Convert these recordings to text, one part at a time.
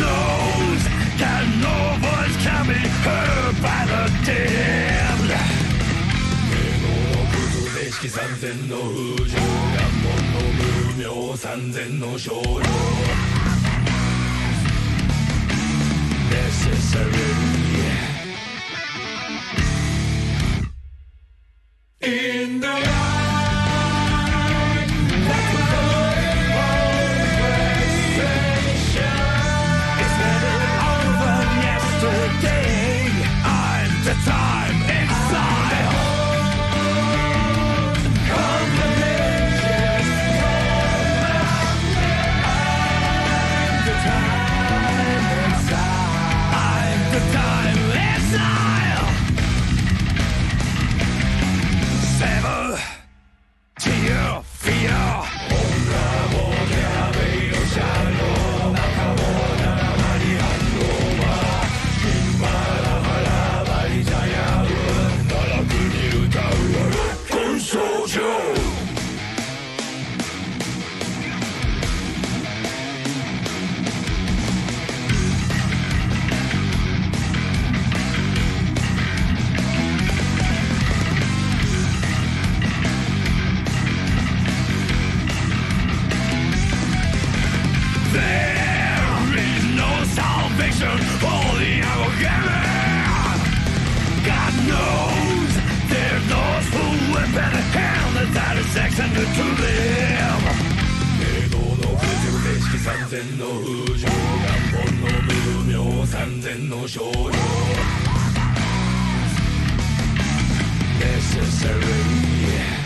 knows that no voice can be heard by the damned 景色三千の風情願望の無名三千の少女 salvation, holy alchemy. God knows they're those who whip and the to live. 三千の風情元本の無名三千の少量 Necessary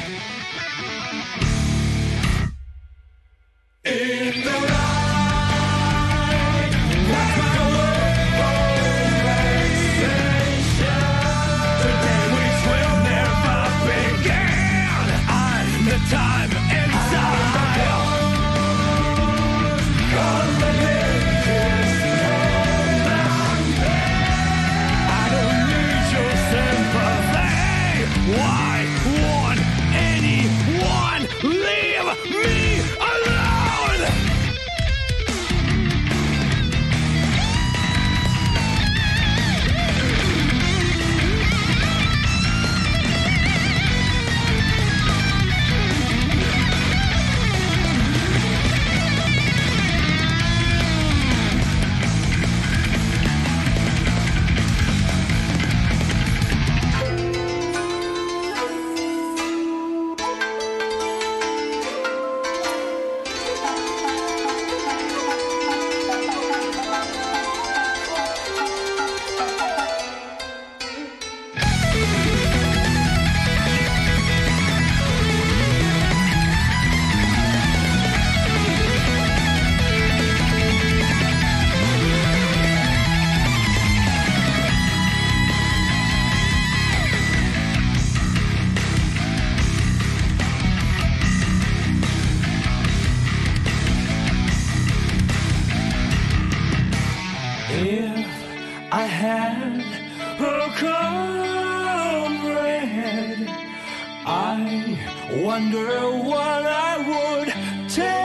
Wonder what I would take.